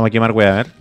Vamos a quemar wea, a ver.